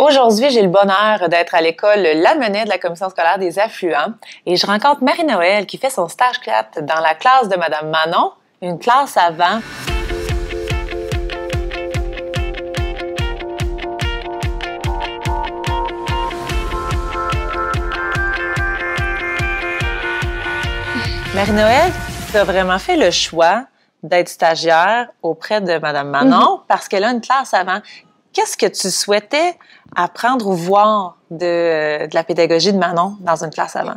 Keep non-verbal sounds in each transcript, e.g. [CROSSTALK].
Aujourd'hui, j'ai le bonheur d'être à l'école Lamennais de la commission scolaire des affluents et je rencontre Marie-Noël qui fait son stage 4 dans la classe de Madame Manon, une classe avant. Marie-Noël, tu as vraiment fait le choix d'être stagiaire auprès de Madame Manon parce qu'elle a une classe avant. Qu'est-ce que tu souhaitais apprendre ou voir de, de, la pédagogie de Manon dans une classe avant?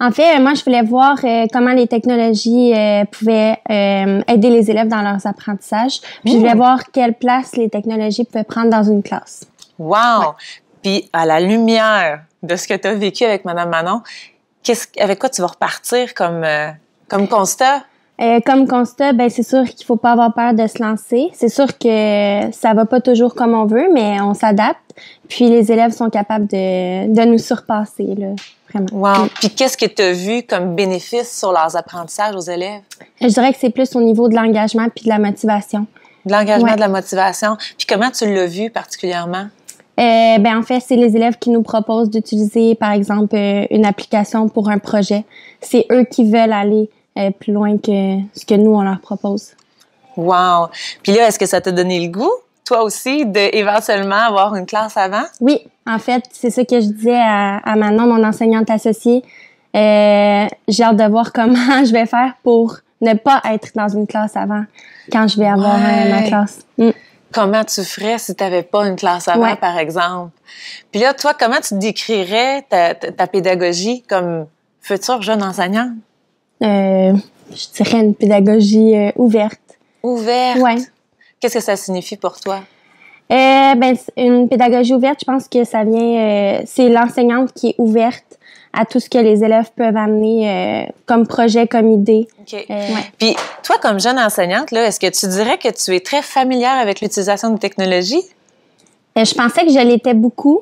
En fait, moi, je voulais voir euh, comment les technologies euh, pouvaient euh, aider les élèves dans leurs apprentissages. Puis je voulais voir quelle place les technologies pouvaient prendre dans une classe. Wow! Puis à la lumière de ce que tu as vécu avec Madame Manon, qu'est-ce, avec quoi tu vas repartir comme, comme constat? Euh, comme constat, ben c'est sûr qu'il faut pas avoir peur de se lancer. C'est sûr que ça va pas toujours comme on veut, mais on s'adapte. Puis les élèves sont capables de, de nous surpasser, là, vraiment. Wow. Puis qu'est-ce que tu as vu comme bénéfice sur leurs apprentissages aux élèves? Je dirais que c'est plus au niveau de l'engagement puis de la motivation. De l'engagement, de la motivation. Puis comment tu l'as vu particulièrement? Euh, ben en fait, c'est les élèves qui nous proposent d'utiliser, par exemple, euh, une application pour un projet. C'est eux qui veulent aller plus loin que ce que nous, on leur propose. Wow! Puis là, est-ce que ça t'a donné le goût, toi aussi, d'éventuellement avoir une classe avant? Oui, en fait, c'est ça que je disais à, à Manon, mon enseignante associée. Euh, j'ai hâte de voir comment [LAUGHS] je vais faire pour ne pas être dans une classe avant quand je vais avoir euh, ma classe. Mm. Comment tu ferais si tu n'avais pas une classe avant, par exemple? Puis là, toi, comment tu décrirais ta, ta pédagogie comme future jeune enseignante? Euh, je dirais une pédagogie euh, ouverte. Ouverte? Oui. Qu'est-ce que ça signifie pour toi? Euh, ben, une pédagogie ouverte, je pense que ça vient, euh, c'est l'enseignante qui est ouverte à tout ce que les élèves peuvent amener euh, comme projet, comme idée. OK. Ouais. Puis, toi, comme jeune enseignante, là, est-ce que tu dirais que tu es très familière avec l'utilisation de technologies? je pensais que je l'étais beaucoup,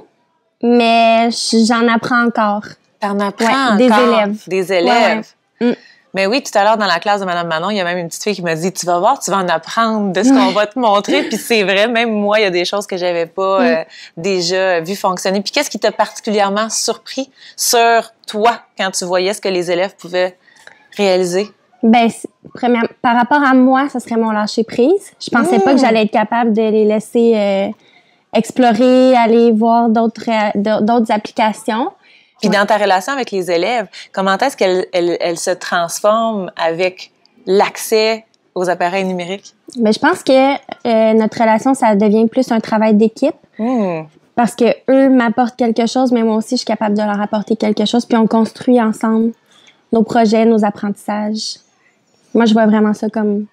mais j'en apprends encore. T'en apprends ouais, encore? Des élèves? Des élèves. Ouais. Mais oui, tout à l'heure dans la classe de Madame Manon, il y a même une petite fille qui m'a dit "Tu vas voir, tu vas en apprendre de ce qu'on va te montrer." Puis c'est vrai, même moi, il y a des choses que j'avais pas euh, déjà vu fonctionner. Puis qu'est-ce qui t'a particulièrement surpris sur toi quand tu voyais ce que les élèves pouvaient réaliser? Ben, par rapport à moi, ça serait mon lâcher prise. Je pensais mmh. pas que j'allais être capable de les laisser euh, explorer, aller voir d'autres d'autres applications. Puis dans ta relation avec les élèves, comment est-ce qu'elle elle, elle se transforme avec l'accès aux appareils numériques? Mais je pense que euh, notre relation, ça devient plus un travail d'équipe. Mmh. Parce que eux m'apportent quelque chose, mais moi aussi, je suis capable de leur apporter quelque chose. Puis on construit ensemble nos projets, nos apprentissages. Moi, je vois vraiment ça comme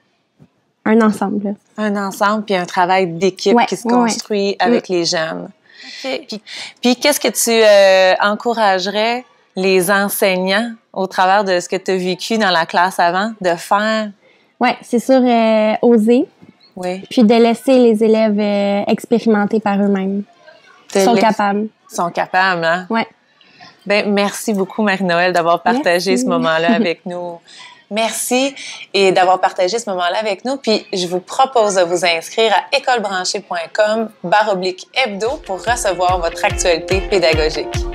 un ensemble. Un ensemble, puis un travail d'équipe ouais, qui se construit ouais. avec mmh. les jeunes. Okay. Puis, puis qu'est-ce que tu euh, encouragerais les enseignants au travers de ce que tu as vécu dans la classe avant de faire? Oui, c'est sûr, euh, oser. Oui. Puis de laisser les élèves euh, expérimenter par eux-mêmes. Ils sont capables. Ils sont capables, hein? Oui. Ben, merci beaucoup, Marie-Noël, d'avoir partagé merci. ce moment-là avec nous. [LAUGHS] Merci et d'avoir partagé ce moment-là avec nous. Puis je vous propose de vous inscrire à écolebranchée.com barre oblique hebdo pour recevoir votre actualité pédagogique.